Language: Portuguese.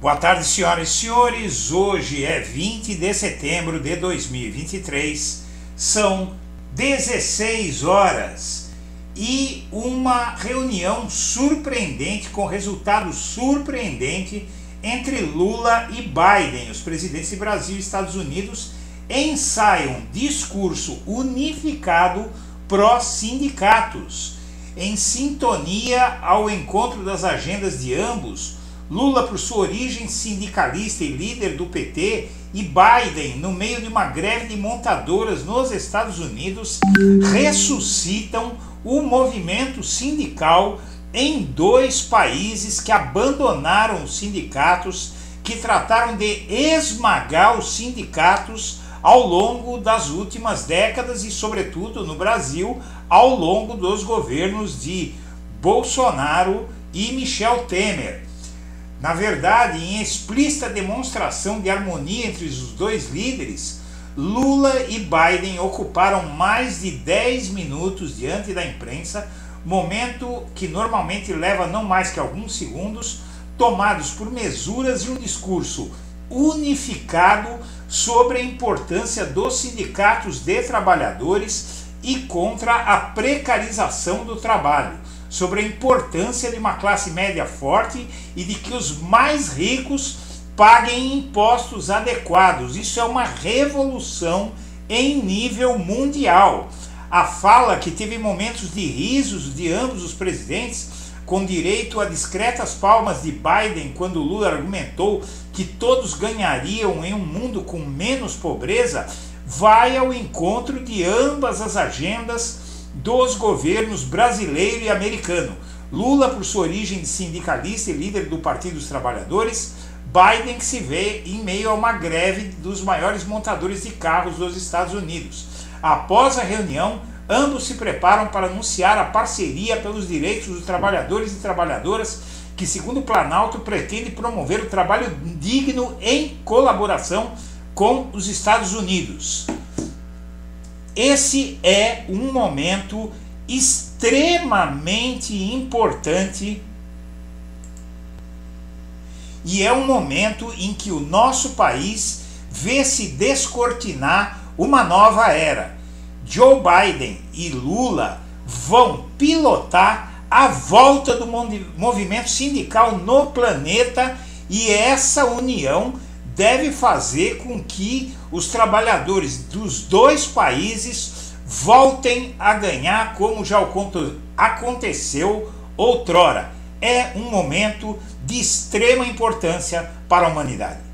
Boa tarde, senhoras e senhores. Hoje é 20 de setembro de 2023. São 16 horas e uma reunião surpreendente com resultado surpreendente entre Lula e Biden. Os presidentes de Brasil e Estados Unidos ensaiam discurso unificado pró-sindicatos. Em sintonia ao encontro das agendas de ambos, Lula, por sua origem sindicalista e líder do PT, e Biden, no meio de uma greve de montadoras nos Estados Unidos, ressuscitam o movimento sindical em dois países que abandonaram os sindicatos, que trataram de esmagar os sindicatos ao longo das últimas décadas e, sobretudo, no Brasil, ao longo dos governos de Bolsonaro e Michel Temer. Na verdade, em explícita demonstração de harmonia entre os dois líderes, Lula e Biden ocuparam mais de 10 minutos diante da imprensa, momento que normalmente leva não mais que alguns segundos, tomados por mesuras e um discurso unificado sobre a importância dos sindicatos de trabalhadores e contra a precarização do trabalho sobre a importância de uma classe média forte e de que os mais ricos paguem impostos adequados. Isso é uma revolução em nível mundial. A fala que teve momentos de risos de ambos os presidentes, com direito a discretas palmas de Biden quando Lula argumentou que todos ganhariam em um mundo com menos pobreza, vai ao encontro de ambas as agendas dos governos brasileiro e americano. Lula, por sua origem de sindicalista e líder do Partido dos Trabalhadores, Biden que se vê em meio a uma greve dos maiores montadores de carros dos Estados Unidos. Após a reunião, ambos se preparam para anunciar a parceria pelos direitos dos trabalhadores e trabalhadoras, que, segundo o Planalto, pretende promover o trabalho digno em colaboração com os Estados Unidos. Esse é um momento extremamente importante e é um momento em que o nosso país vê se descortinar uma nova era. Joe Biden e Lula vão pilotar a volta do movimento sindical no planeta e essa união deve fazer com que os trabalhadores dos dois países voltem a ganhar como já aconteceu outrora. É um momento de extrema importância para a humanidade.